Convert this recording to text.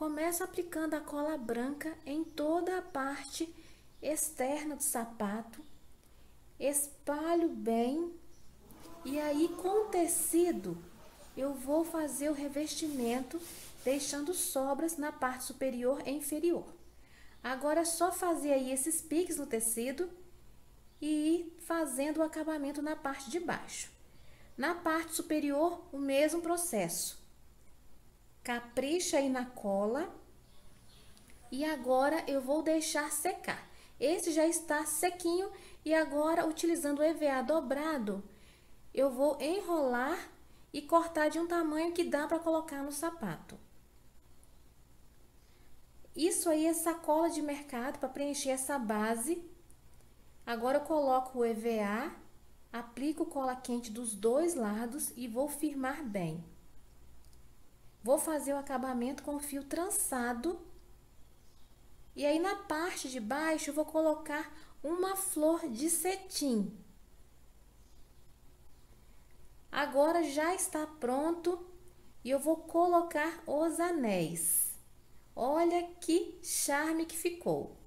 começo aplicando a cola branca em toda a parte externa do sapato, espalho bem e aí com o tecido eu vou fazer o revestimento deixando sobras na parte superior e inferior. Agora é só fazer aí esses piques no tecido e ir fazendo o acabamento na parte de baixo. Na parte superior, o mesmo processo. Capricha aí na cola. E agora eu vou deixar secar. Esse já está sequinho e agora utilizando o EVA dobrado, eu vou enrolar e cortar de um tamanho que dá para colocar no sapato. Isso aí é sacola de mercado para preencher essa base. Agora eu coloco o EVA, aplico cola quente dos dois lados e vou firmar bem. Vou fazer o acabamento com fio trançado. E aí na parte de baixo vou colocar uma flor de cetim. Agora já está pronto e eu vou colocar os anéis. Olha que charme que ficou.